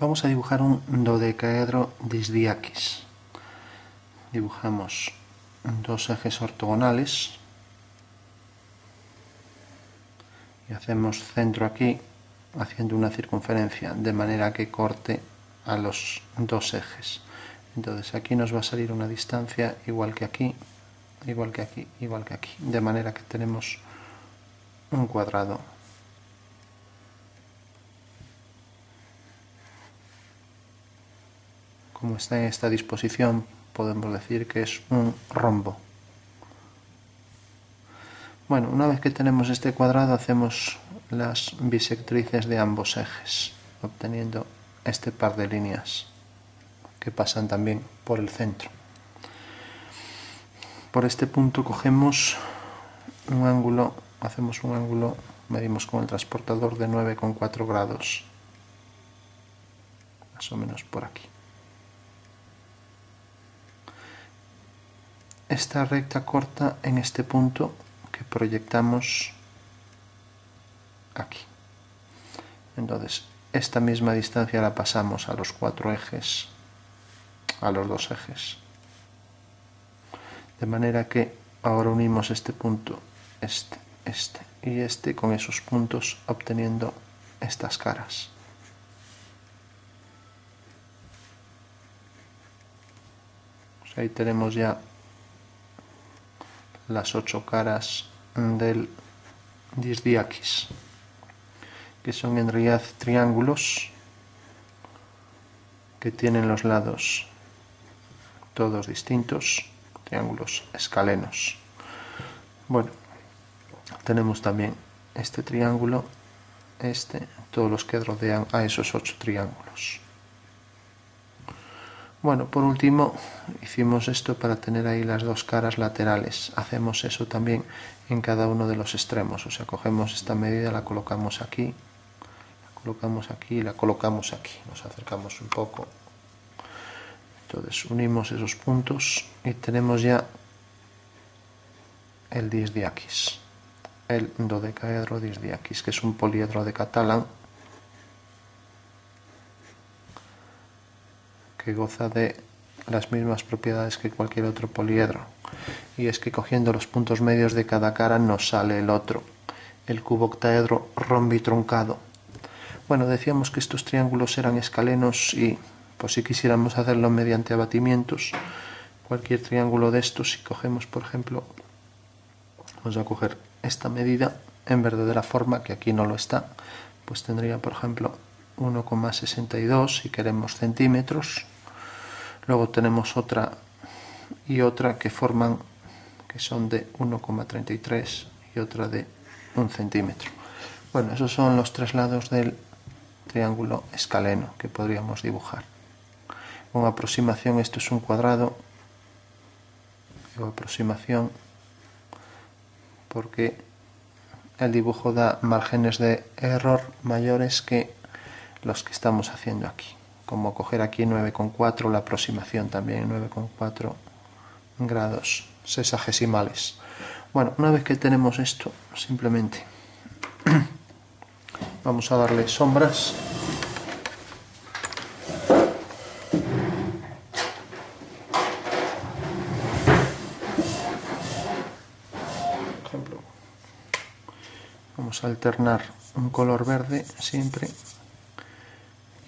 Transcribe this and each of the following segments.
Vamos a dibujar un dodecaedro disdiaquis. Dibujamos dos ejes ortogonales y hacemos centro aquí haciendo una circunferencia de manera que corte a los dos ejes. Entonces aquí nos va a salir una distancia igual que aquí, igual que aquí, igual que aquí, de manera que tenemos un cuadrado como está en esta disposición, podemos decir que es un rombo. Bueno, una vez que tenemos este cuadrado, hacemos las bisectrices de ambos ejes, obteniendo este par de líneas que pasan también por el centro. Por este punto cogemos un ángulo, hacemos un ángulo, medimos con el transportador de 9,4 grados, más o menos por aquí. Esta recta corta en este punto que proyectamos aquí. Entonces, esta misma distancia la pasamos a los cuatro ejes, a los dos ejes. De manera que ahora unimos este punto, este, este y este con esos puntos obteniendo estas caras. Pues ahí tenemos ya las ocho caras del disdiaquis, que son en realidad triángulos que tienen los lados todos distintos, triángulos escalenos. Bueno, tenemos también este triángulo, este, todos los que rodean a esos ocho triángulos. Bueno, por último, hicimos esto para tener ahí las dos caras laterales. Hacemos eso también en cada uno de los extremos. O sea, cogemos esta medida, la colocamos aquí, la colocamos aquí y la colocamos aquí. Nos acercamos un poco. Entonces, unimos esos puntos y tenemos ya el disdiaquis, el dodecaedro disdiaquis, que es un poliedro de Catalán que goza de las mismas propiedades que cualquier otro poliedro. Y es que cogiendo los puntos medios de cada cara nos sale el otro, el cubo octaedro rombitruncado. Bueno, decíamos que estos triángulos eran escalenos y pues si quisiéramos hacerlo mediante abatimientos, cualquier triángulo de estos, si cogemos por ejemplo, vamos a coger esta medida en verdadera forma, que aquí no lo está, pues tendría por ejemplo 1,62 si queremos centímetros, Luego tenemos otra y otra que forman, que son de 1,33 y otra de 1 centímetro. Bueno, esos son los tres lados del triángulo escaleno que podríamos dibujar. Con aproximación, esto es un cuadrado, aproximación, porque el dibujo da márgenes de error mayores que los que estamos haciendo aquí como coger aquí 9,4, la aproximación también 9,4 grados sexagesimales. Bueno, una vez que tenemos esto, simplemente vamos a darle sombras. Por ejemplo, vamos a alternar un color verde siempre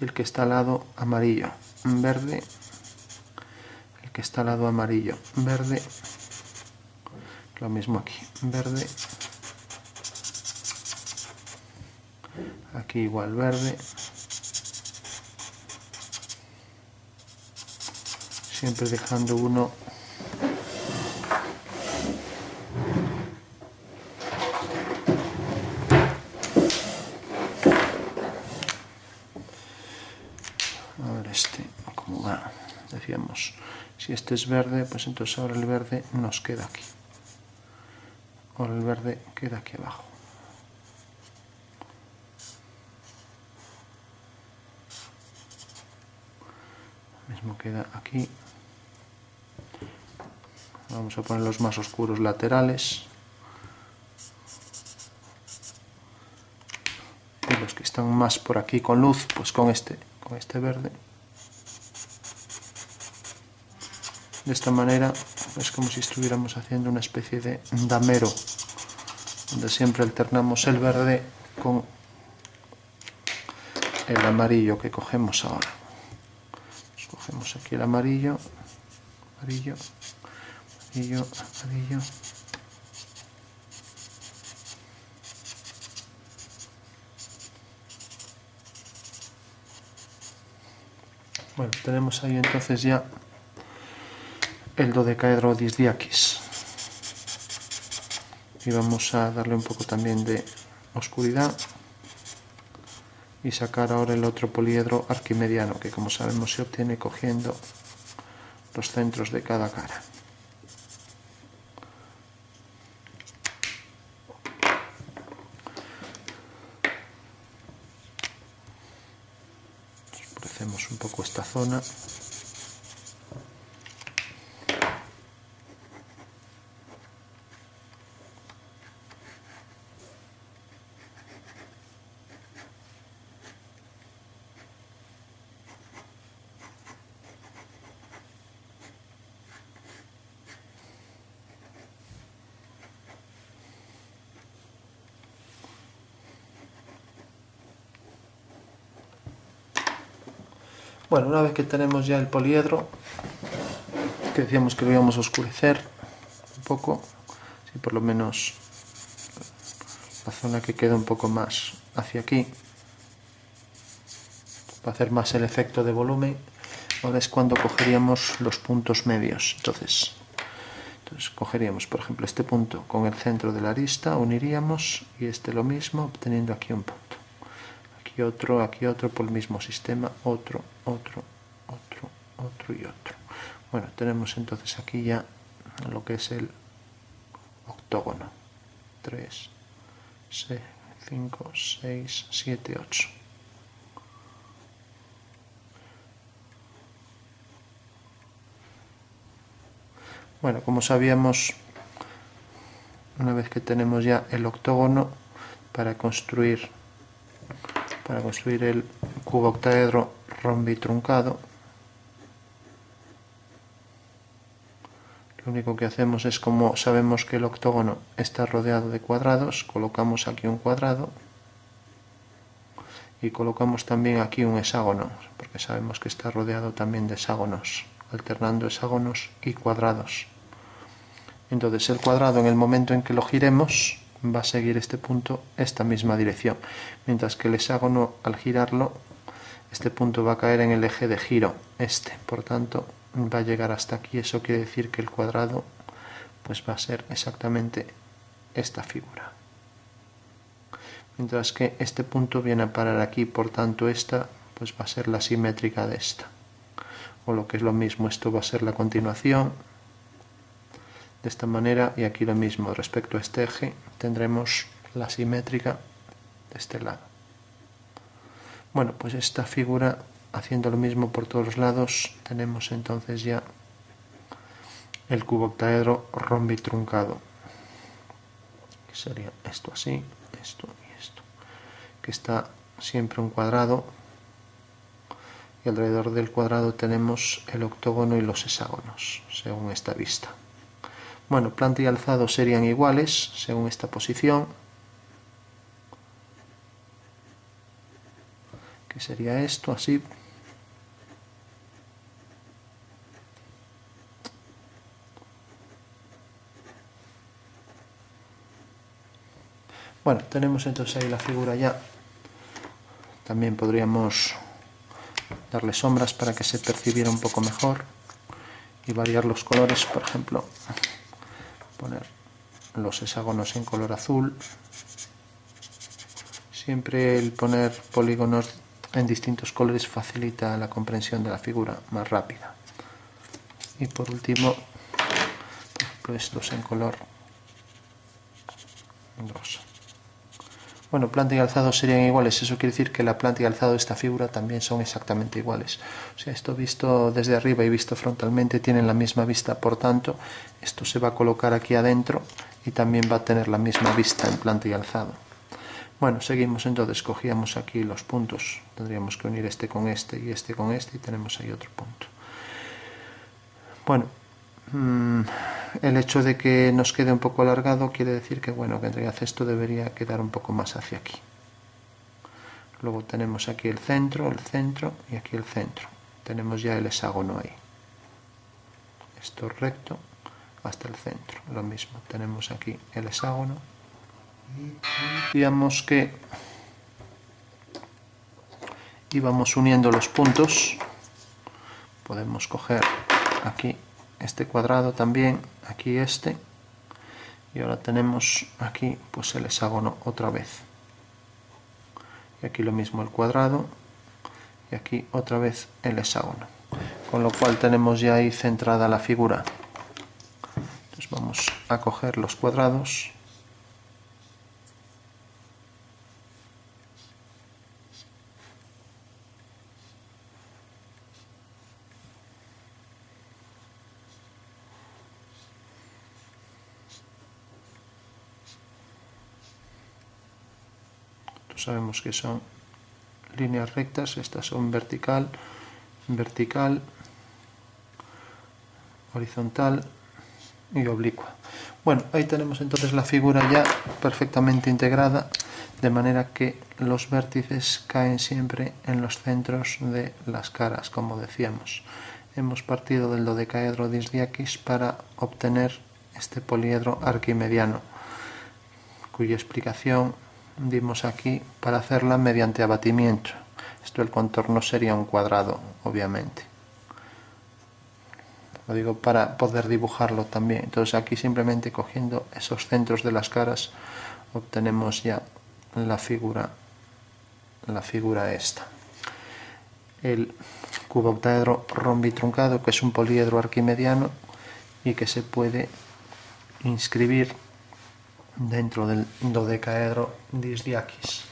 el que está al lado amarillo, verde, el que está al lado amarillo, verde, lo mismo aquí, verde, aquí igual verde, siempre dejando uno Si es verde, pues entonces ahora el verde nos queda aquí. Ahora el verde queda aquí abajo. Lo mismo queda aquí. Vamos a poner los más oscuros laterales. Y los que están más por aquí con luz, pues con este, con este verde. De esta manera es como si estuviéramos haciendo una especie de damero, donde siempre alternamos el verde con el amarillo que cogemos ahora. Cogemos aquí el amarillo, amarillo, amarillo, amarillo. Bueno, tenemos ahí entonces ya el dodecaedro disdiaquis. Y vamos a darle un poco también de oscuridad y sacar ahora el otro poliedro arquimediano que como sabemos se obtiene cogiendo los centros de cada cara. Un poco esta zona Bueno, una vez que tenemos ya el poliedro, que decíamos que lo íbamos a oscurecer un poco, si por lo menos la zona que queda un poco más hacia aquí, para hacer más el efecto de volumen, ahora es cuando cogeríamos los puntos medios. Entonces, entonces cogeríamos, por ejemplo, este punto con el centro de la arista, uniríamos y este lo mismo, obteniendo aquí un punto aquí otro, aquí otro por el mismo sistema, otro, otro, otro, otro y otro. Bueno, tenemos entonces aquí ya lo que es el octógono. 3, 6, 5, 6, 7, 8. Bueno, como sabíamos, una vez que tenemos ya el octógono, para construir para construir el cubo octaedro rombitruncado lo único que hacemos es como sabemos que el octógono está rodeado de cuadrados colocamos aquí un cuadrado y colocamos también aquí un hexágono porque sabemos que está rodeado también de hexágonos alternando hexágonos y cuadrados. Entonces el cuadrado en el momento en que lo giremos va a seguir este punto esta misma dirección, mientras que el hexágono al girarlo, este punto va a caer en el eje de giro, este, por tanto va a llegar hasta aquí, eso quiere decir que el cuadrado pues va a ser exactamente esta figura. Mientras que este punto viene a parar aquí, por tanto esta pues va a ser la simétrica de esta. O lo que es lo mismo, esto va a ser la continuación de esta manera y aquí lo mismo respecto a este eje tendremos la simétrica de este lado. Bueno pues esta figura haciendo lo mismo por todos los lados tenemos entonces ya el cubo octaedro rombitruncado que sería esto así esto y esto que está siempre un cuadrado y alrededor del cuadrado tenemos el octógono y los hexágonos según esta vista bueno, planta y alzado serían iguales según esta posición. Que sería esto, así. Bueno, tenemos entonces ahí la figura ya. También podríamos darle sombras para que se percibiera un poco mejor y variar los colores, por ejemplo poner los hexágonos en color azul. Siempre el poner polígonos en distintos colores facilita la comprensión de la figura más rápida. Y por último por ejemplo estos en color rosa bueno, planta y alzado serían iguales, eso quiere decir que la planta y alzado de esta figura también son exactamente iguales. O sea, esto visto desde arriba y visto frontalmente tienen la misma vista, por tanto, esto se va a colocar aquí adentro y también va a tener la misma vista en planta y alzado. Bueno, seguimos entonces, cogíamos aquí los puntos, tendríamos que unir este con este y este con este y tenemos ahí otro punto. Bueno, mm, el hecho de que nos quede un poco alargado quiere decir que bueno, que en realidad esto debería quedar un poco más hacia aquí. Luego tenemos aquí el centro, el centro y aquí el centro. Tenemos ya el hexágono ahí. Esto recto hasta el centro. Lo mismo, tenemos aquí el hexágono Digamos que íbamos uniendo los puntos. Podemos coger aquí este cuadrado también, aquí este. Y ahora tenemos aquí pues el hexágono otra vez. Y aquí lo mismo el cuadrado. Y aquí otra vez el hexágono. Con lo cual tenemos ya ahí centrada la figura. Entonces vamos a coger los cuadrados sabemos que son líneas rectas, estas son vertical, vertical, horizontal y oblicua. Bueno, ahí tenemos entonces la figura ya perfectamente integrada, de manera que los vértices caen siempre en los centros de las caras, como decíamos. Hemos partido del dodecaedro disdiaquis para obtener este poliedro arquimediano, cuya explicación dimos aquí para hacerla mediante abatimiento. Esto el contorno sería un cuadrado, obviamente. Lo digo para poder dibujarlo también. Entonces aquí simplemente cogiendo esos centros de las caras obtenemos ya la figura, la figura esta. El cuboctaedro rombitruncado, que es un poliedro arquimediano y que se puede inscribir dentro del dodecaedro disdiaquis.